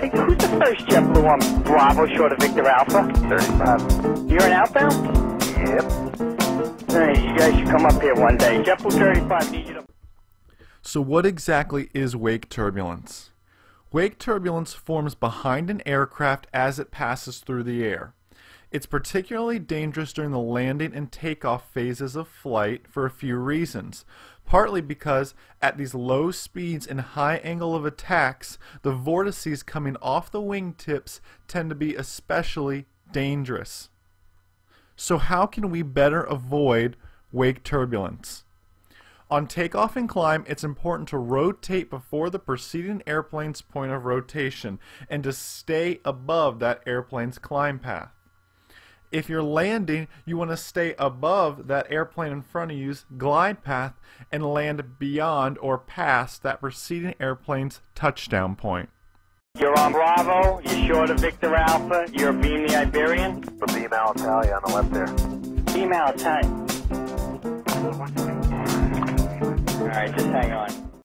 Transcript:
Hey, who's the first JetBlue on Bravo short of Victor Alpha? 35. You're an outbound? Yep. Hey, you guys should come up here one day. JetBlue 35 needs you to... So what exactly is wake turbulence? Wake turbulence forms behind an aircraft as it passes through the air. It's particularly dangerous during the landing and takeoff phases of flight for a few reasons. Partly because at these low speeds and high angle of attacks, the vortices coming off the wingtips tend to be especially dangerous. So how can we better avoid wake turbulence? On takeoff and climb, it's important to rotate before the preceding airplane's point of rotation and to stay above that airplane's climb path. If you're landing, you want to stay above that airplane in front of you's glide path and land beyond or past that preceding airplane's touchdown point. You're on Bravo. You're short of Victor Alpha. You're beam the Iberian. The beam Alitalia on the left there. Beam out time. All right, just hang on.